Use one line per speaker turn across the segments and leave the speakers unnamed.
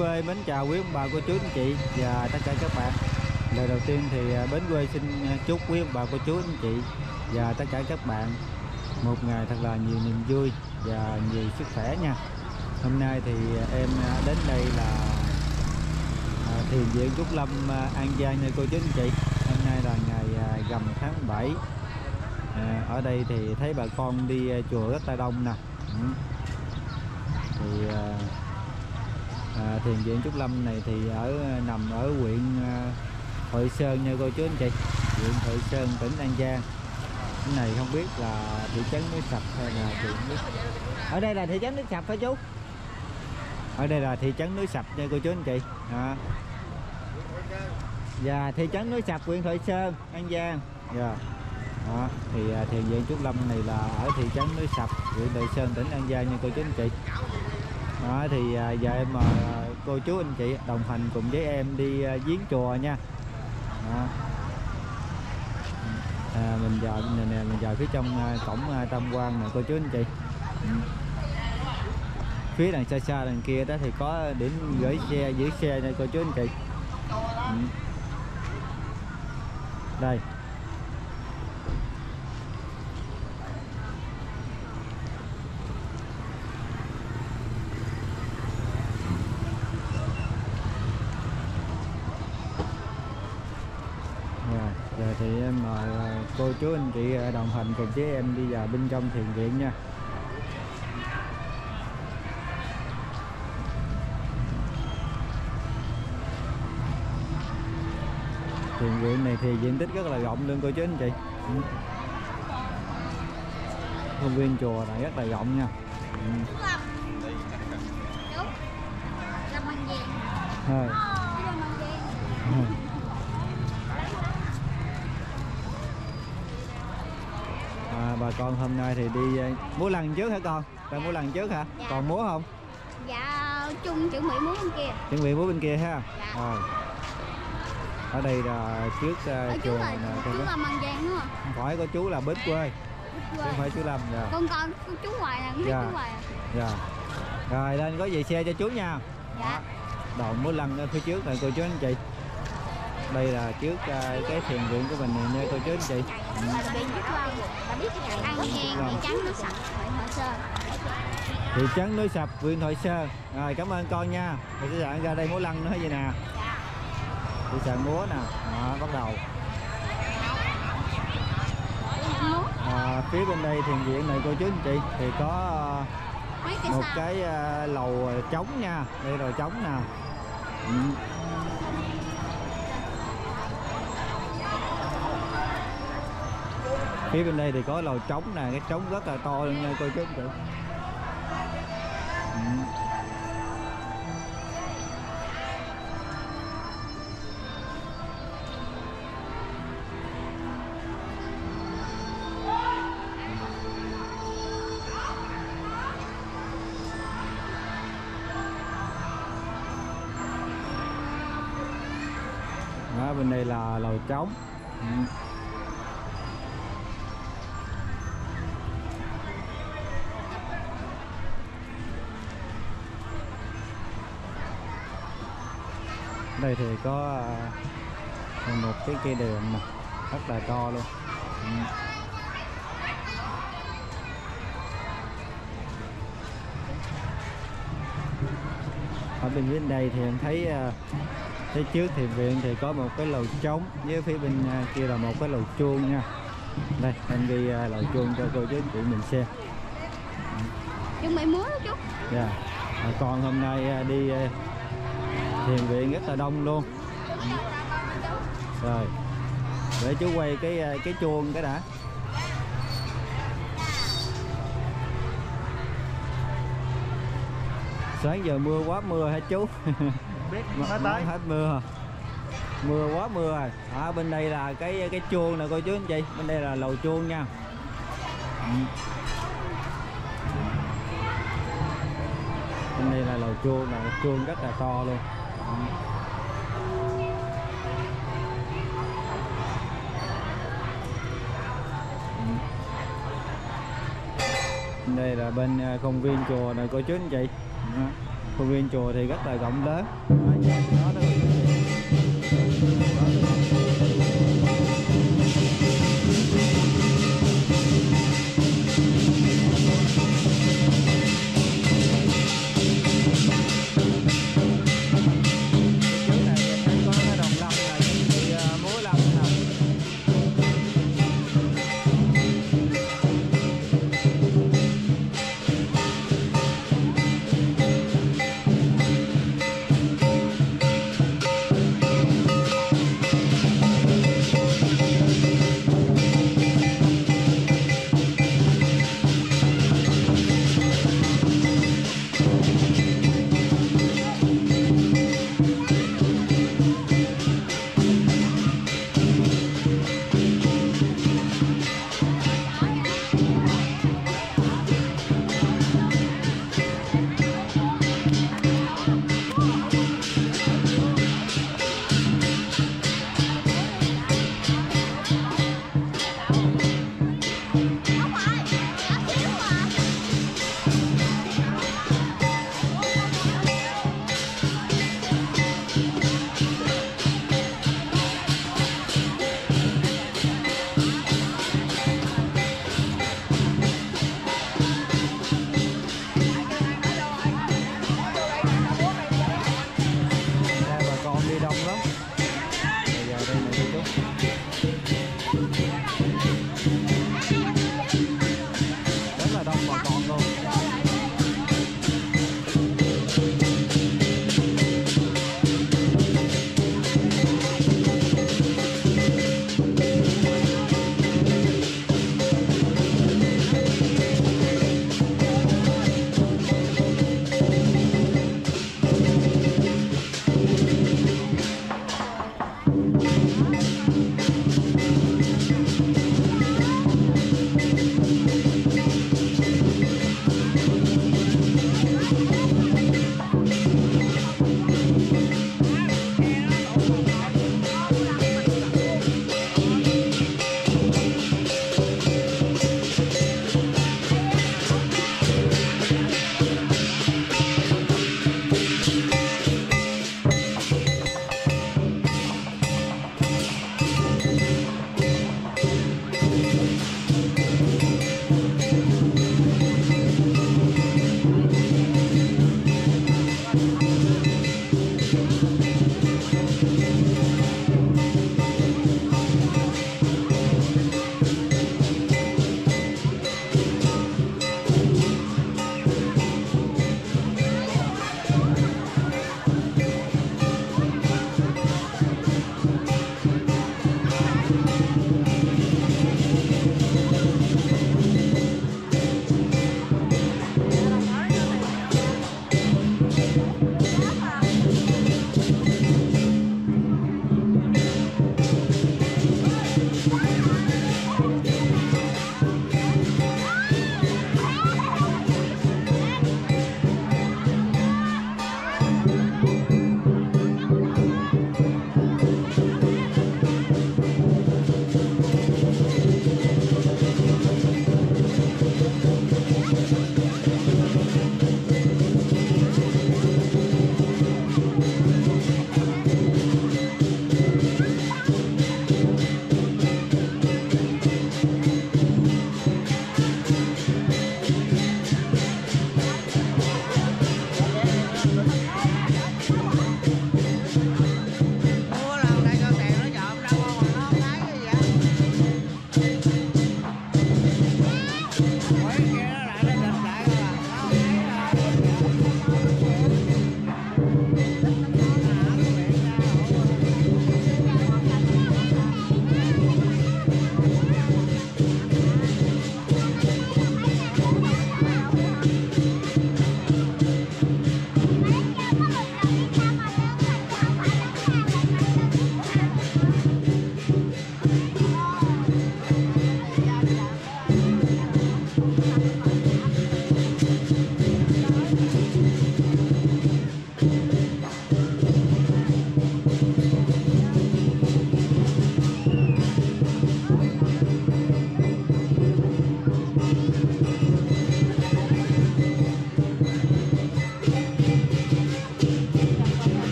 Quê, mến chào quý ông bà, cô chú, anh chị và tất cả các bạn. Lời đầu tiên thì à, Bến quê xin à, chúc quý ông bà, cô chú, anh chị và tất cả các bạn một ngày thật là nhiều niềm vui và nhiều sức khỏe nha. Hôm nay thì à, em đến đây là thiền viện Trúc Lâm An Giang nha, cô chú, anh chị. Hôm nay là ngày gầm rằm tháng 7 Ở đây thì thấy bà con đi chùa rất là đông nè. Ừ. Thì à, thiền viện Trúc Lâm này thì ở ờ, nằm ở huyện ờ, à, Hội Sơn nha cô chú anh chị. Huyện Hội Sơn tỉnh An Giang. Cái này không biết là thị trấn nước sập hay là thị nước ở đây là thị trấn nước sập phải chú. Ở đây là thị trấn núi sập nha cô chú anh chị. À, và dạ, thị trấn núi sập huyện Hội Sơn An Giang. Dạ. Yeah. à. thì ờ, thiền viện Trúc Lâm này là ở thị trấn núi sập huyện thoại Sơn tỉnh An Giang nha cô chú anh chị đó thì à, giờ em mời cô chú anh chị đồng hành cùng với em đi à, viếng chùa nha. Đó. À, mình giờ nè nè mình giờ phía trong cổng tam quan nè cô chú anh chị. Ừ. Phía đằng xa xa đằng kia đó thì có điểm gửi xe giữ xe nha cô chú anh chị. Ừ. Đây Rồi, giờ thì em mời à, cô chú anh chị à, đồng hành cùng với em đi vào bên trong thiền viện nha. Thiền viện này thì diện tích rất là rộng luôn cô chú anh chị. Ừ. Công viên chùa này rất là rộng nha. Ừ. Rồi.
Cái làm bằng vàng.
Ừ. À, bà con hôm nay thì đi à, múa lân trước hả con? Ra múa lân trước hả?
Dạ.
Còn múa không?
Dạ chung chữ Mỹ muốn bên kia.
chuẩn bị múa bên kia ha
Dạ.
rồi ở đây là trước uh,
Ở chú
chùa
là
nè
chú làm bằng vàng đúng không?
không phải có chú là bến quê chứ không phải chú lâm dạ
Con con chú hoài nè, con
Dạ.
chú hoài nè.
dạ rồi lên có gì xe cho chú nha
Dạ.
đoàn múa lân ở phía trước này cô chú anh chị đây là trước uh, cái thiền viện của mình này nha cô chú anh chị.
Thị trấn
núi sập huyện thoại sơn rồi cảm ơn con nha. Thì sẽ dặn ra đây múa lăng nữa vậy nè?
Dạ.
đi sàn múa nè. Đó, bắt đầu. À, phía bên đây thiền viện này cô chú anh chị thì có uh, một cái à, lầu trống nha. Đây lầu trống nè. Ừ. phía bên đây thì có lò trống nè, cái trống rất là to luôn nha, coi chứ anh chị ừ. bên đây là lầu trống thì có à, một cái cây đèn mà rất là to luôn. Ở bên dưới đây thì em thấy à, phía trước thì viện thì có một cái lầu trống với phía bên à, kia là một cái lầu chuông nha. Đây em đi lầu chuông cho cô chú chị mình xem.
Chú Mỹ muốn đó chú.
dạ. À, còn hôm nay đi thiền viện rất là đông luôn. Rồi để chú quay cái à, cái chuông cái đã. Sáng giờ mưa quá mưa hả chú?
Biết nói
nói
tới.
hết mưa mưa quá mưa rồi. À, bên đây là cái cái chuông nè cô chú anh chị. Bên đây là lầu chuông nha. Bên đây là lầu chuông nè chuông rất là to luôn đây là bên à, công viên chùa này cô chú anh chị. Công viên chùa thì rất là rộng lớn. Đó,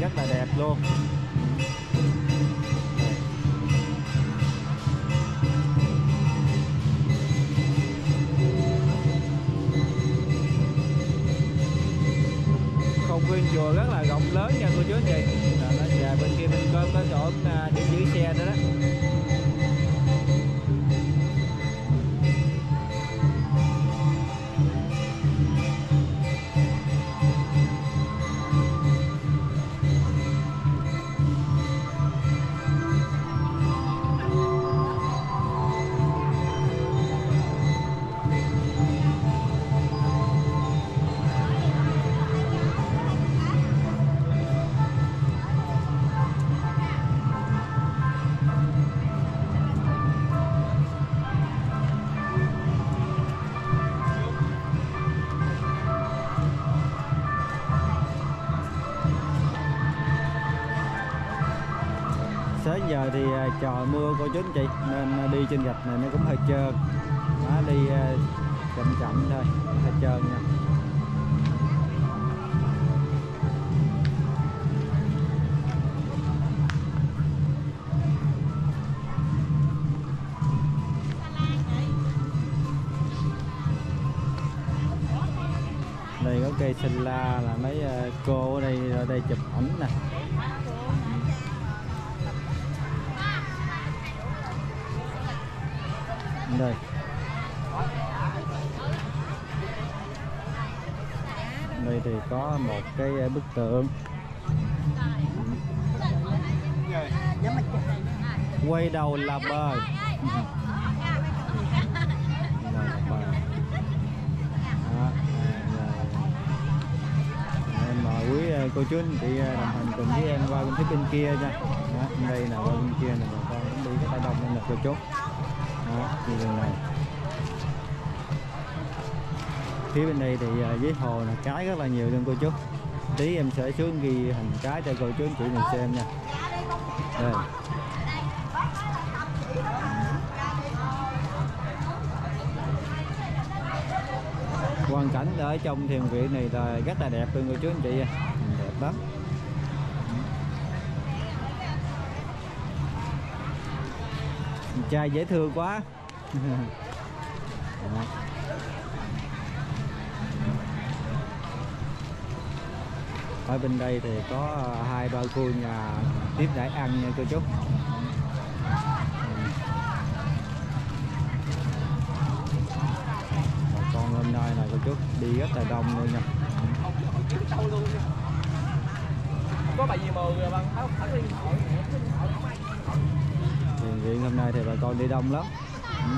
rất là đẹp luôn. Công viên chùa rất là rộng lớn nha cô chú anh chị. Rồi và bên kia mình có có chỗ à, điểm xe nữa đó. Trời mưa cô chú anh chị nên à, đi trên gạch này nó cũng hơi trơn. Đó, đi à, chậm chậm thôi hơi trơn nha. Đây có cây xanh la là mấy à, cô ở đây ở đây chụp ảnh nè. Đây đây thì có một cái ờ, bức tượng. Quay đầu là bờ. Quay đầu là bờ. Đó, rồi. em mời quý ờ, cô chú anh chị ờ, đồng hành cùng với em qua bên phía bên kia nha. Đó, đây là qua bên kia là bà con cũng đi rất là đông nên là cô chú phía bên đây thì à, dưới hồ là trái rất là nhiều luôn cô chú. Tí em sẽ xuống ghi hình trái cho cô chú anh chị mình xem nha. Đây quang cảnh ở trong thiền viện này là rất là đẹp luôn cô chú anh chị đẹp lắm. Trai dễ thương quá. Ở bên đây thì có hai ba cô nhà tiếp đãi ăn nha cô chú. Bà con hôm nay là cô chú đi rất là đông luôn nha.
Có bài gì mờ rồi bạn tháo tháo
viện hôm nay thì bà con đi đông lắm. Ừ.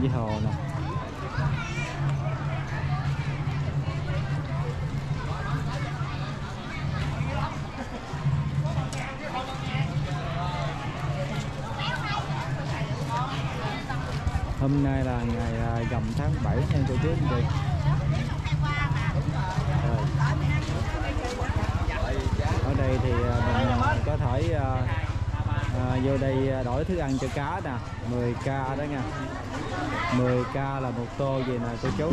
Với hồ nè. Hôm nay là ngày à, rằm tháng 7 nha cô chú anh chị. Ở đây thì à, mình có thể à, à, vô đây à, đổi thức ăn cho cá nè. 10k đó nha. 10k là một tô gì nè cô chú?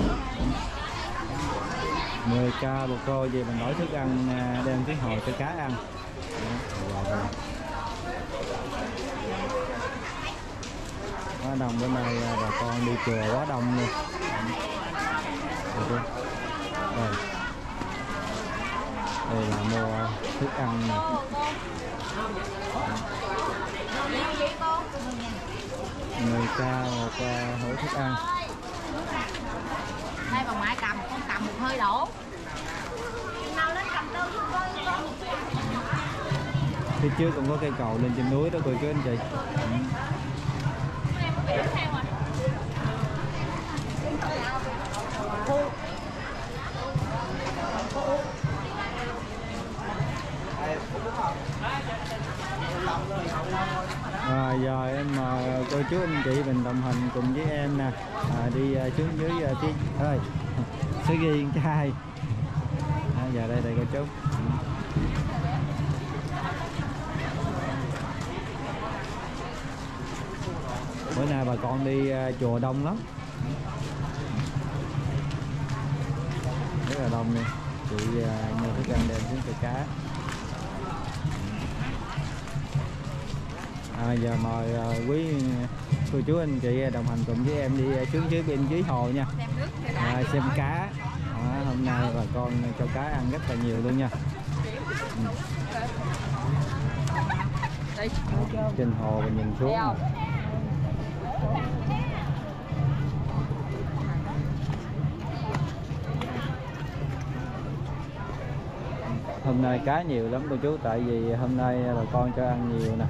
10k một tô gì mình đổi thức ăn à, đem cái hồ cho cá ăn. Quá đông bữa nay à, bà con đi chùa quá đông luôn. 10k một à, hũ thức ăn
đây bà ngoại cầm con cầm một hơi đổ nào lên cầm tư
phía trước còn có cây cầu lên trên núi đó cô chú anh chị Ừ rồi giờ em mời cô chú anh chị mình đồng hành cùng với em nè. À, đi à, xuống dưới chi ơi số ghi trai à, giờ đây đây cô chú. Bữa nay bà con đi chùa đông lắm. Rất là đông nè chị à, mua thức ăn đem xuống cho cá. À, giờ mời à, quý cô chú anh chị đồng hành cùng với em đi à, xuống dưới bên dưới hồ nha. À, xem cá. À, hôm nay bà con cho cá ăn rất là nhiều luôn nha. Ừ. trên hồ mình nhìn xuống. Hôm nay cá nhiều lắm cô chú tại vì hôm nay bà con cho ăn nhiều nè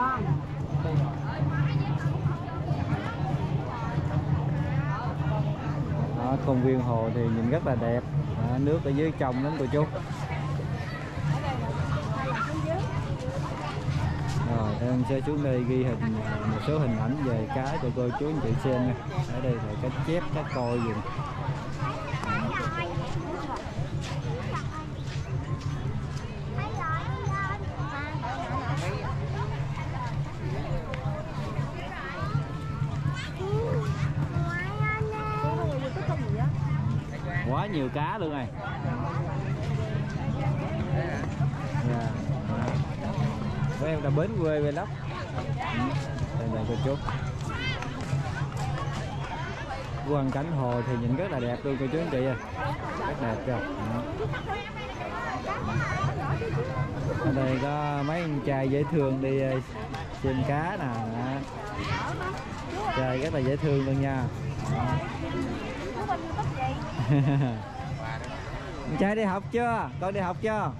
Đó. Đó, công viên hồ thì nhìn rất là đẹp. À, nước ở dưới trong lắm cô chú. Rồi em sẽ xuống đây ghi hình một số hình ảnh về cá cho cô chú anh chị xem nha. Ở đây là cá chép cá coi gì nè. quá nhiều cá luôn này dạ đó. của em là bến quê lắm đây là cô chú quang cảnh hồ thì nhìn rất là đẹp luôn cô chú anh chị ơi rất đẹp Ừ. ở đây có mấy anh trai dễ thương đi ờ, xem cá nè Đó. trai rất là dễ thương luôn nha. Con trai đi học chưa? Con đi học chưa?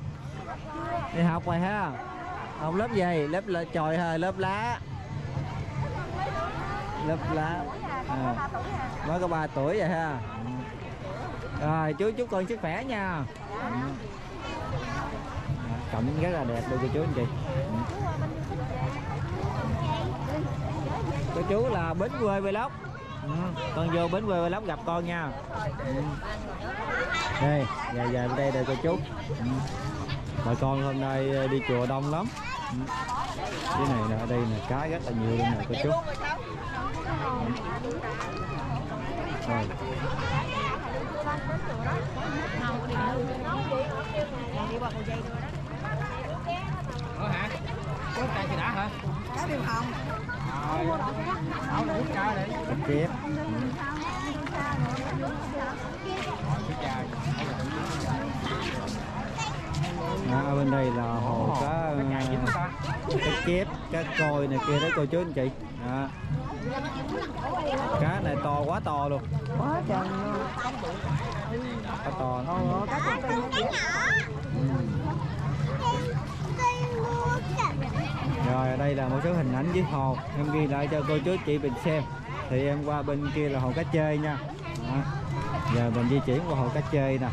Đi học rồi ha. Học lớp gì? Lớp là trời ha, lớp lá. Lớp lá. À. Mới có 3 tuổi rồi ha. Rồi chú chúc con sức khỏe nha. Ừ. Cảnh rất là đẹp luôn cô chú anh chị. Ừ. Cô chú là Bến Quê Vlog. Ừ. Con vô Bến Quê Vlog gặp con nha. Ừ. đây dài dài bên đây đây cô chú ừ. bà con hôm nay ờ, đi chùa đông lắm ừ. cái này nè ở đây nè cá rất là nhiều luôn nè cô chú rồi
Ủa hả? Có cây gì đã hả? Cá điều hồng. Cá
cá ừ. à, ở bên đây là hồ cá ờ,
Cá
cá chép cá coi này kia đấy cô chú anh chị. Đó. cá này to quá to luôn.
Quá trời
cá to. Nó rồi đây là một số hình ảnh dưới hồ. Em ghi lại cho cô chú chị mình xem. Thì em qua bên kia là hồ cá chê nha. Đó. giờ mình di chuyển qua hồ cá chê nè.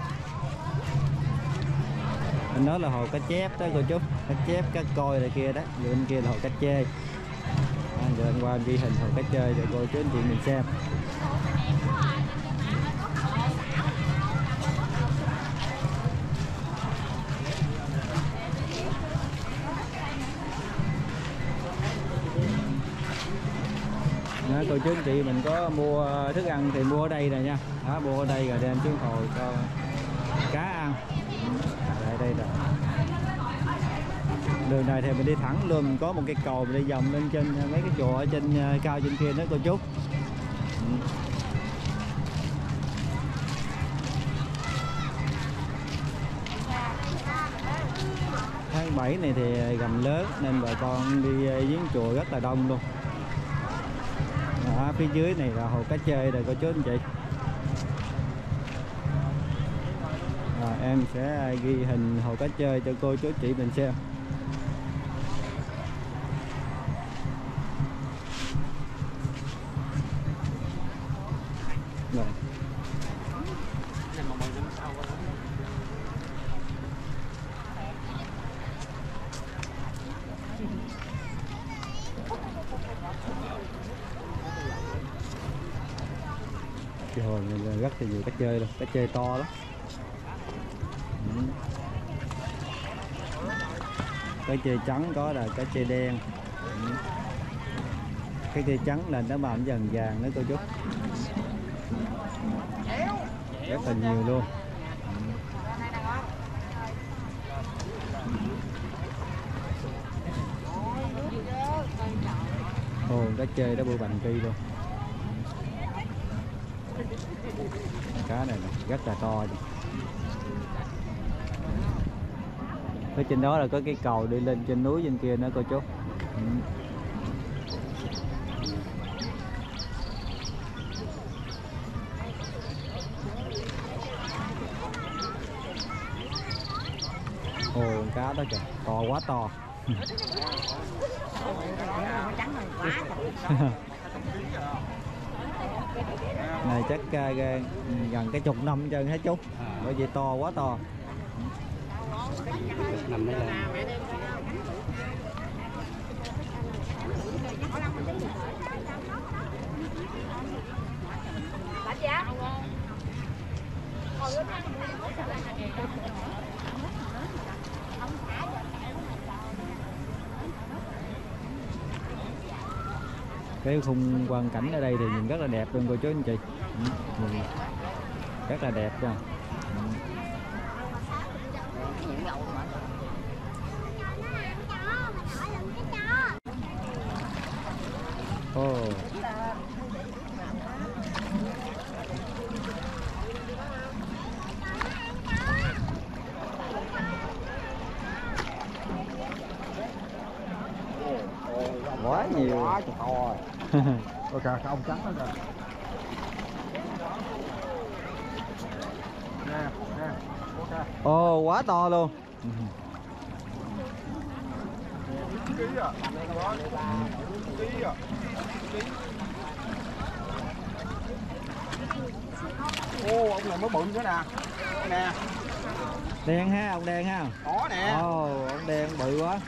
Anh nói là hồ cá chép đó cô chú. Cá chép cá coi này kia đó. Giờ bên kia là hồ cá chê Đó, giờ em qua em ghi hình hồ cá chê cho cô chú anh chị mình xem. Rồi chứ anh chị mình có mua thức ăn thì mua ở đây nè nha. Đó mua ở đây rồi đem xuống hồ cho cá ăn. Đây đây rồi đường này thì mình đi thẳng luôn mình có một cái cầu mình đi vòng lên trên mấy cái chùa ở trên ờ, cao trên kia đó cô chú. Tháng 7 này thì gầm lớn nên bà con đi ờ, viếng chùa rất là đông luôn đó, phía dưới này là hồ cá chơi rồi cô chú anh chị. Rồi em sẽ ghi hình hồ cá chơi cho cô chú chị mình xem. cái chê to lắm. Cái chê trắng có là cái chê đen. Cái chê trắng là nó màu dần vàng đó cô chú. Rất là nhiều luôn. Ồ, cái cá chê đó bự bành kỳ luôn. Cá này nè, rất là to chứ. ở trên đó là có cái cầu đi lên trên núi trên kia nữa cô chú ừ. ồ cá đó kìa to quá to này chắc uh, gần cái chục năm chân hết chú bởi vì to quá to.
Nằm đây là
cái khung quang cảnh ở đây thì nhìn rất là đẹp luôn, cô chú anh chị. Nhìn rất là đẹp nha Ừ. Ồ. quá nhiều
quá trời to rồi ôi kìa cái ông trắng đó kìa nè nè ok
ồ quá to luôn.
Ô ông này mới bự nữa nè. Nè.
Đen ha ông đen ha.
Có nè.
Ồ ông đen bự quá.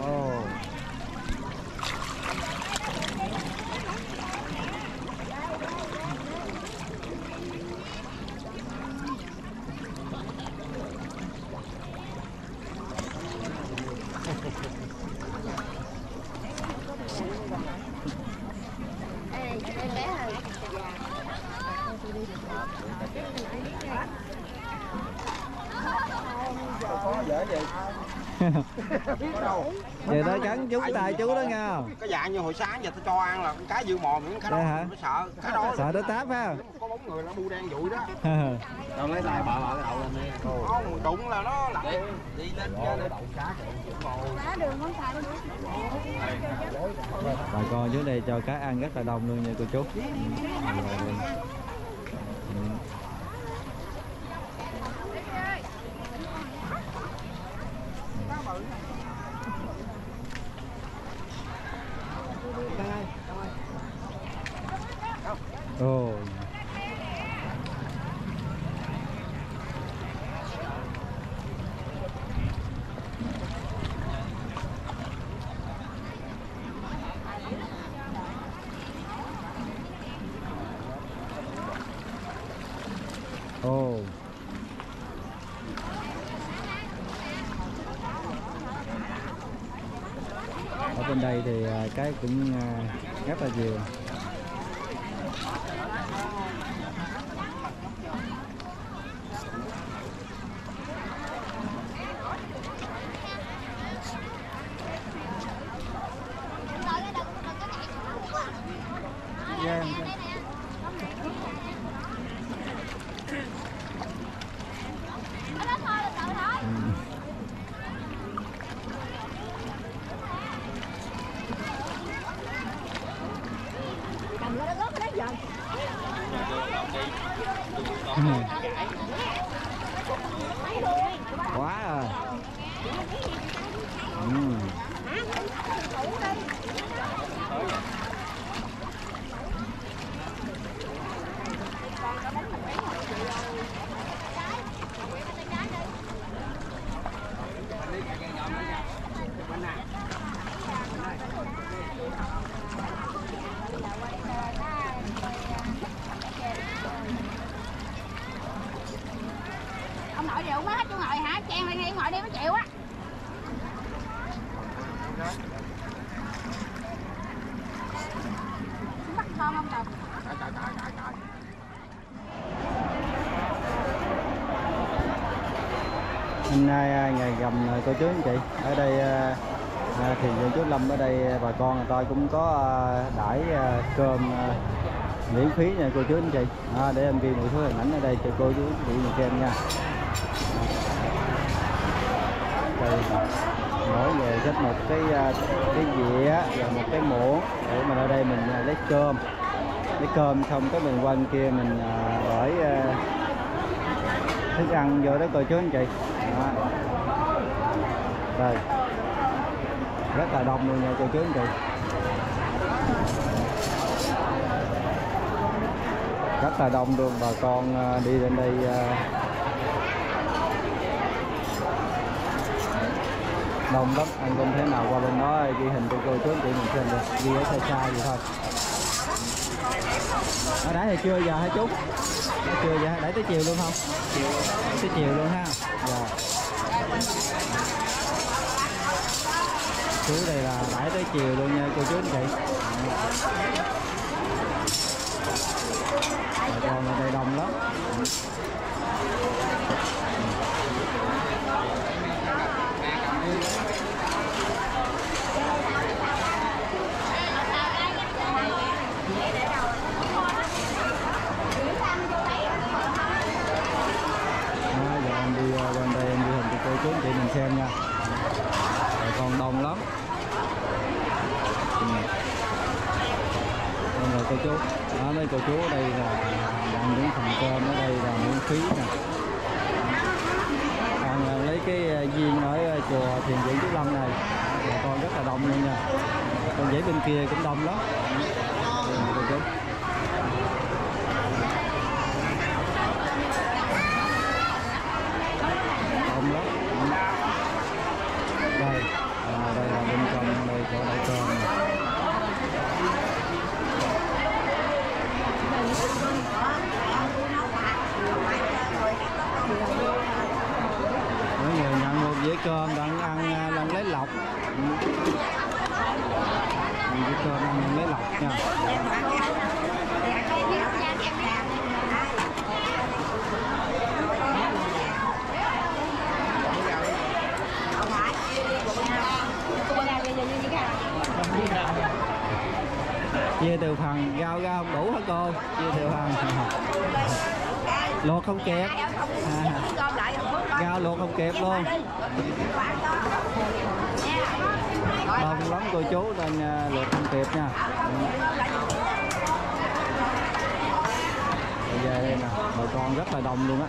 Ồ
có dễ gì có đâu
giờ tới cắn trúng tay chú đó
cái dạng như hồi sáng giờ tôi cho ăn là con cá dư mò những cá đó
Vậy hả?
nó sợ cá đó
sợ nó táp ha
có bóng người nó bu đen dụi đó.
Đâu lấy tay bợ bợ cái đầu lên đi.
không đụng là nó lặn
Đi lên trên
đậu cá
bà con dưới đây cho cá ăn rất là đông luôn nha cô chú Ừ, rồi luôn. Ừ. ồ ồ ở bên đây thì à, cái cũng à, rất là nhiều Ừ. quá à ừ.
ông nội rượu quá chú ngồi hả chen lên đi ngồi đi mới chịu á bắt con không được
hôm nay à, ngày rằm à, cô chú anh chị. Ở đây à, à thì những chú Lâm ở đây à, bà con người ta cũng có à, đãi à, cơm à, miễn phí nha cô chú anh chị. À, để em ghi một số hình ảnh ở đây cho cô chú anh chị mình xem nha. Đây mỗi người xách một cái à, cái dĩa và một cái muỗng để mình ở đây mình à, lấy cơm. Lấy cơm xong cái mình quanh kia mình à, bỏ à, thức ăn vô đó cô chú anh chị đây. Rất là đông luôn nha, cô chú anh chị. Rất là đông luôn, bà con à, đi lên đây à. đông lắm, anh không thể nào qua bên đó, ghi hình cho cô chú anh chị mình xem được, ghi ở xa xa vậy thôi. Ở đấy thì chưa, giờ hả chú chưa, giờ đãi tới chiều luôn không? Chiều. Tới chiều luôn ha. Chú đây là bãi tới chiều luôn nha cô chú anh chị. Còn là đầy đây lắm. Đó, giờ em đi ờ, quanh bên đây em đi hình cho cô chú anh chị mình xem nha bà con đông lắm Ừ. đây là cô chú đó, đây cô chú ở đây là đang những phần cơm ở đây là miễn phí nè. Còn à, lấy cái à, viên ở à, chùa thiền viện Chú Lâm này, bà con rất là đông luôn nha. Còn dãy bên kia cũng đông lắm đây nè cô chú đông lắm Ừ. đây à, đây là bên trong đây chỗ đại cơm này. mỗi người nhận một dĩa cơm đang ăn à, lần lấy lọc Ừ. Một dĩa cơm ăn lần lấy lọc nha chia từ phần rau ra không đủ hả cô chia từ phần luộc không kịp à, rau luộc không kịp luôn đông lắm cô chú nên à, luộc không kịp nha bây giờ đây nè bà con rất là đông luôn á.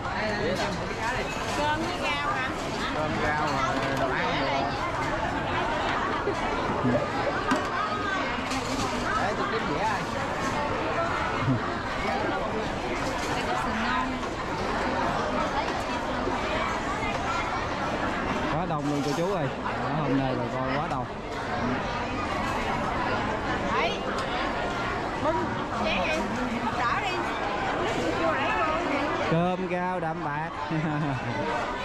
Cơm với rau hả?
Cơm rau rồi đồ ăn rồi. Để tôi kiếm dĩa ai
quá đông luôn cô chú ơi. Đó, hôm nay bà con
Yeah.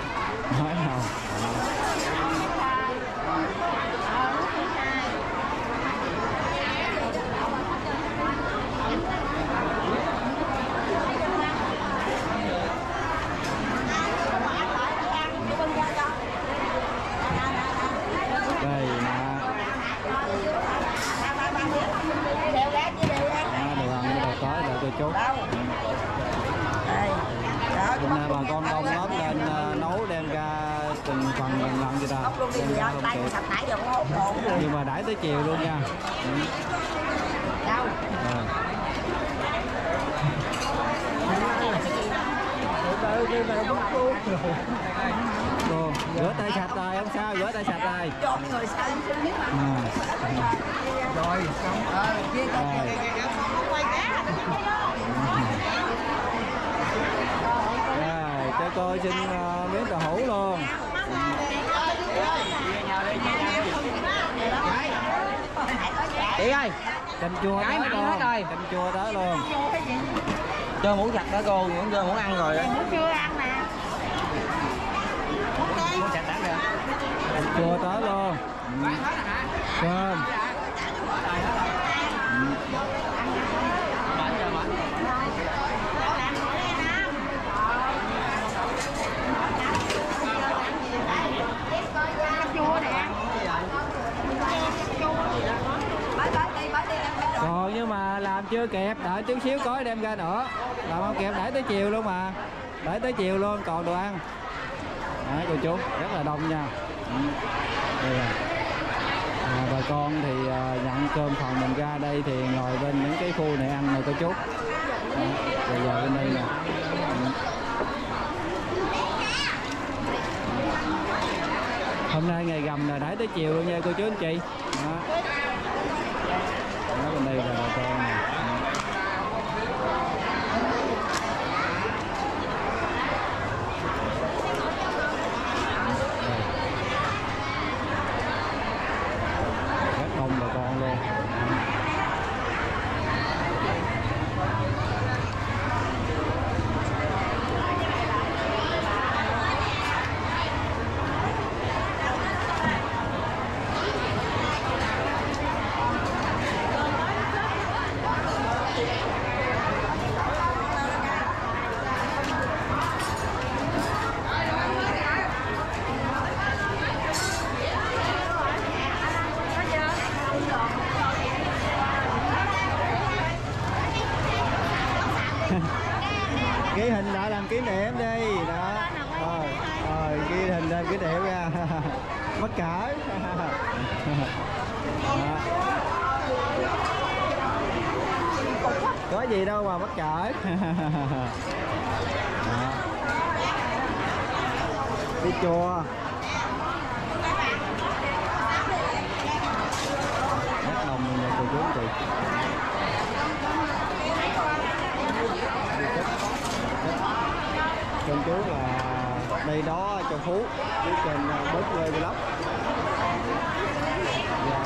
người sao
à.
rồi xong ờ
rồi.
quay cá.
Rồi, cho cô xin ờ, miếng tàu hũ luôn.
Chị ơi
canh chua tới
hết
luôn.
rồi.
canh chua tới luôn.
Chơi muỗng sạch đó cô vẫn chơi muỗng ăn rồi
chưa ăn
chưa tới ừ. luôn
cơm còn
nhưng mà làm chưa kịp đợi chút xíu cối đem ra nữa. Làm không kịp để tới chiều luôn mà. Để tới chiều luôn còn đồ ăn. Đấy, cô chú rất là đông nha ừ. đây là à, bà con thì à, nhận cơm phòng mình ra đây thì ngồi bên những cái khu này ăn này có chút. Đấy, rồi giờ bên đây nè hôm nay ngày gầm là đãi tới chiều luôn nha cô chú anh chị. Đó, đó bên đây là bà con nè Ừ. Đây. rất đông bà con luôn ký hình lại làm kỷ niệm đi đó rồi rồi ghi hình làm kỷ niệm nha mắc cỡ Đó. có gì đâu mà mắc cỡ Đó đi chùa rất đông luôn nha cô chú chị kênh chú là đây đó cho phú với kênh ờ, bếp lê vlog Dạ,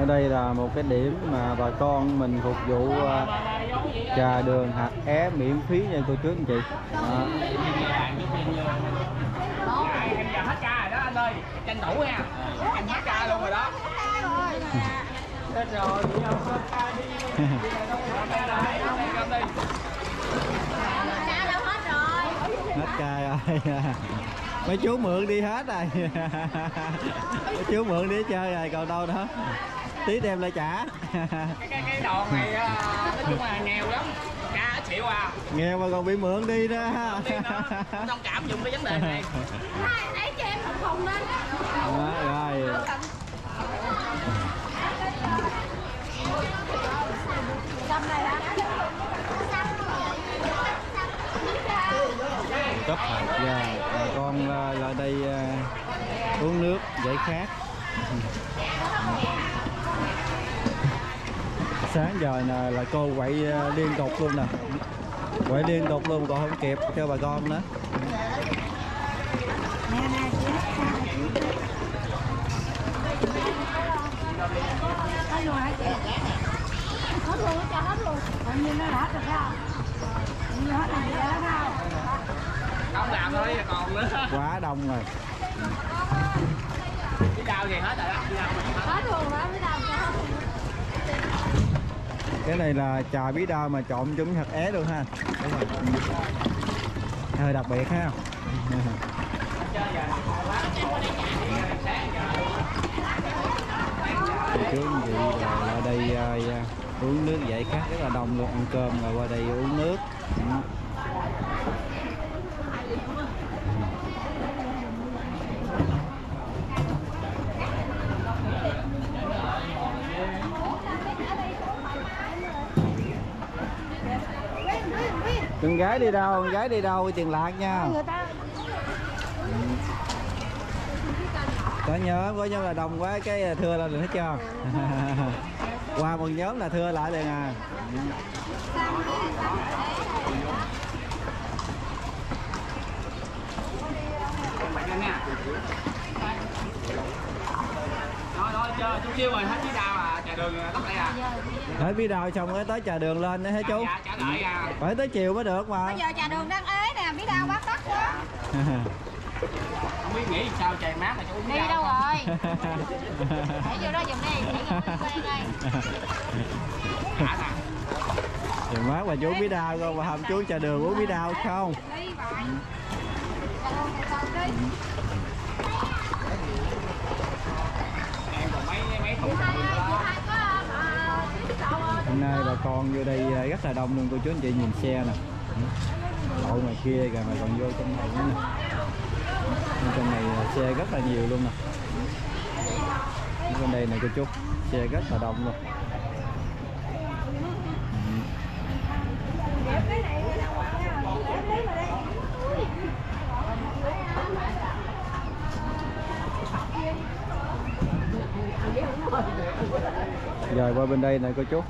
ở đây là một cái điểm mà bà con mình phục vụ à, trà đường hạt é miễn phí nha cô chú anh chị. Đó.
hết ca rồi đó anh ơi tranh thủ nha anh hết ca luôn rồi đó hết rồi đi đâu hết ca đi
hết ca rồi. Mấy chú mượn đi hết rồi. Mấy chú mượn đi chơi rồi, còn đâu nữa tí đem lại trả.
Cái cái cái đòn này à, nói chung là nghèo lắm. Ca ít chịu à.
Nghe mà còn bị mượn đi đó.
Thông cảm dùng cái vấn đề này.
Lấy cho em một thùng lên
Đó, rồi cấp hạt dạ bà con lại đây à, uống nước giải khát sáng giờ nè là cô quậy à, liên tục luôn nè quậy liên tục luôn còn không kịp cho bà con nữa
Hết luôn cho hết luôn Tự nhiên nó hết rồi không? Nhiên hết gì đó không?
không làm thôi còn nữa
quá đông rồi
cái đau gì hết rồi đó hết.
Luôn đó, mới làm cho hết luôn
cái này là trà bí đao mà trộn chúng thật é luôn ha. Đúng rồi. Hơi đặc biệt ha. Trước chú chị là ở đây uh, uống nước giải khát rất là đông luôn. Ăn cơm rồi qua đây uống nước Ừ con gái đi đâu con gái đi đâu tiền lạc nha.
Người ta
có nhớ có nhóm là đông quá cái thưa lên được hết chưa qua một nhóm là thưa lại liền à.
Rồi rồi chờ chút xíu rồi hết đau à trà đường đây à.
Biết đâu xong cái tới trà đường lên nữa hả chú?
Dạ trả đợi à.
Phải tới chiều mới được mà.
Bây giờ trà đường đang ế nè, biết đâu bắt tắt quá.
Không biết nghĩ sao trời mát mà cho uống
Đi
cái
đâu rồi? Để vô đó dùng đi, chỉ cần quen đây.
Hả nè
Rồi má bà chú biết đau không bà hầm chú trà đường uống biết đau không?
Đi vậy Trà đường này đi nay bà
con vô đây à, rất là đông luôn. Cô chú anh chị nhìn xe nè. Đội ngoài kia rồi mà còn vô trong này nữa nè. Trong này à, xe rất là nhiều luôn nè. Bên đây nè, cô chú. Xe rất là đông luôn. Ừ rồi qua bên đây này cô chú.